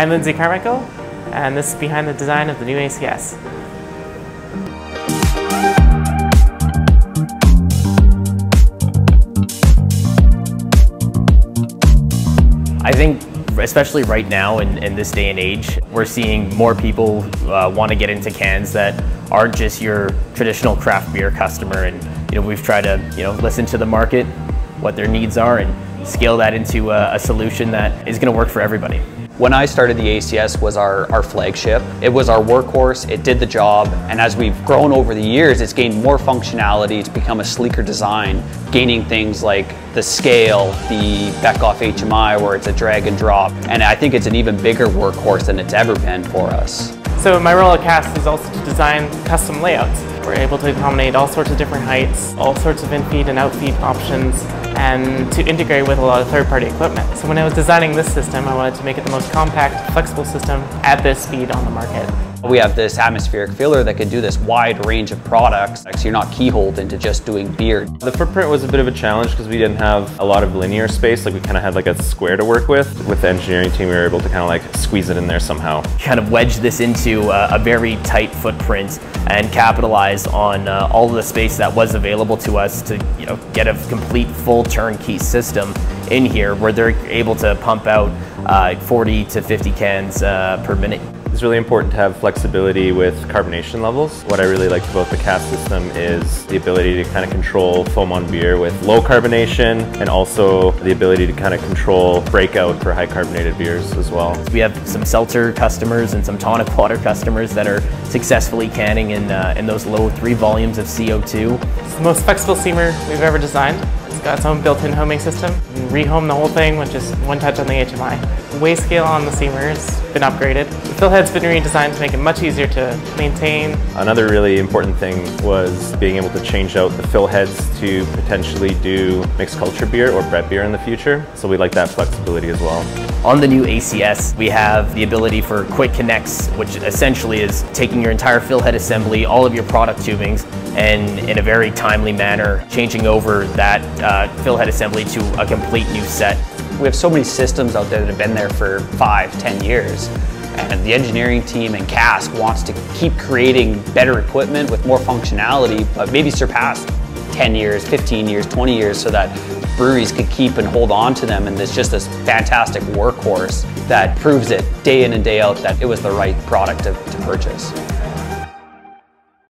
I'm Lindsay Carmichael, and this is behind the design of the new ACS. I think especially right now in, in this day and age, we're seeing more people uh, want to get into cans that aren't just your traditional craft beer customer. And you know, we've tried to you know listen to the market, what their needs are, and scale that into a, a solution that is going to work for everybody. When I started the ACS was our, our flagship. It was our workhorse, it did the job, and as we've grown over the years, it's gained more functionality, it's become a sleeker design, gaining things like the scale, the Beckhoff HMI where it's a drag and drop, and I think it's an even bigger workhorse than it's ever been for us. So my role at CASK is also to design custom layouts. We're able to accommodate all sorts of different heights, all sorts of in-feed and out-feed options, and to integrate with a lot of third-party equipment. So when I was designing this system, I wanted to make it the most compact, flexible system at this speed on the market. We have this atmospheric filler that can do this wide range of products, so you're not keyholed into just doing beer. The footprint was a bit of a challenge because we didn't have a lot of linear space, like we kind of had like a square to work with. With the engineering team, we were able to kind of like squeeze it in there somehow. Kind of wedge this into a, a very tight footprint and capitalize on uh, all of the space that was available to us to you know get a complete full turnkey system in here where they're able to pump out uh, 40 to 50 cans uh, per minute. It's really important to have flexibility with carbonation levels. What I really like about the CASK system is the ability to kind of control foam on beer with low carbonation and also the ability to kind of control breakout for high carbonated beers as well. We have some seltzer customers and some tonic water customers that are successfully canning in, uh, in those low three volumes of CO2. It's the most flexible seamer we've ever designed. It's got its own built-in homing system. You can rehome the whole thing with just one touch on the HMI. Weigh scale on the seamer has been upgraded. The fill head's been redesigned to make it much easier to maintain. Another really important thing was being able to change out the fill heads to potentially do mixed culture beer or Brett beer in the future. So we like that flexibility as well. On the new ACS, we have the ability for quick connects, which essentially is taking your entire fill head assembly, all of your product tubings, and in a very timely manner, changing over that uh, head assembly to a complete new set. We have so many systems out there that have been there for five, ten years. And the engineering team and CASK wants to keep creating better equipment with more functionality, but maybe surpass 10 years, 15 years, 20 years so that breweries could keep and hold on to them and it's just this fantastic workhorse that proves it day in and day out that it was the right product to, to purchase.